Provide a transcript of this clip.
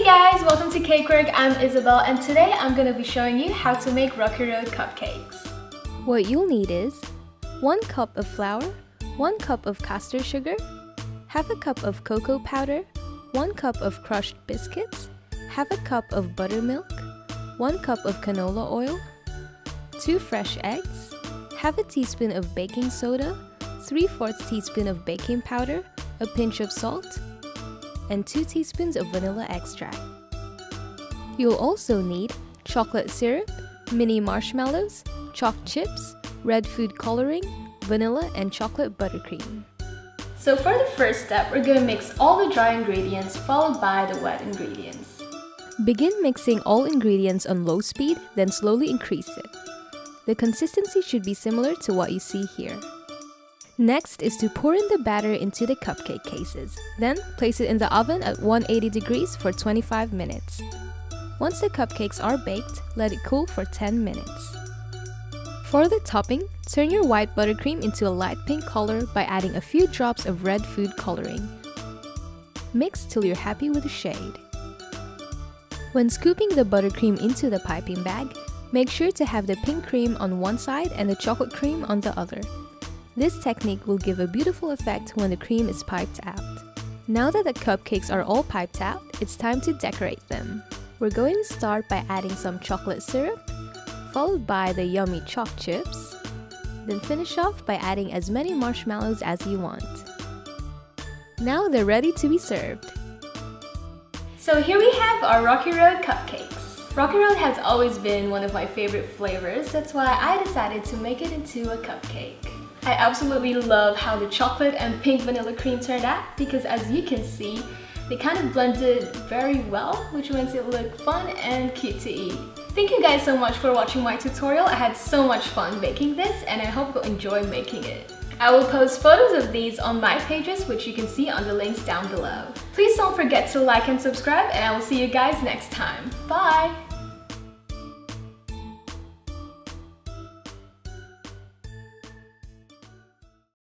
Hey guys, welcome to Cake Quirk. I'm Ysabel and today I'm going to be showing you how to make Rocky Road cupcakes. What you'll need is 1 cup of flour, 1 cup of caster sugar, half a cup of cocoa powder, 1 cup of crushed biscuits, half a cup of buttermilk, 1 cup of canola oil, 2 fresh eggs, half a teaspoon of baking soda, 3 fourths teaspoon of baking powder, a pinch of salt, and 2 teaspoons of vanilla extract. You'll also need chocolate syrup, mini marshmallows, choc chips, red food coloring, vanilla and chocolate buttercream. So for the first step, we're going to mix all the dry ingredients followed by the wet ingredients. Begin mixing all ingredients on low speed, then slowly increase it. The consistency should be similar to what you see here. Next is to pour in the batter into the cupcake cases. Then place it in the oven at 180 degrees for 25 minutes. Once the cupcakes are baked, let it cool for 10 minutes. For the topping, turn your white buttercream into a light pink color by adding a few drops of red food coloring. Mix till you're happy with the shade. When scooping the buttercream into the piping bag, make sure to have the pink cream on one side and the chocolate cream on the other. This technique will give a beautiful effect when the cream is piped out. Now that the cupcakes are all piped out, it's time to decorate them. We're going to start by adding some chocolate syrup, followed by the yummy choc chips, then finish off by adding as many marshmallows as you want. Now they're ready to be served. So here we have our Rocky Road cupcakes. Rocky Road has always been one of my favorite flavors, that's why I decided to make it into a cupcake. I absolutely love how the chocolate and pink vanilla cream turned out because as you can see, they kind of blended very well, which makes it look fun and cute to eat. Thank you guys so much for watching my tutorial. I had so much fun making this and I hope you'll enjoy making it. I will post photos of these on my pages which you can see on the links down below. Please don't forget to like and subscribe and I will see you guys next time. Bye!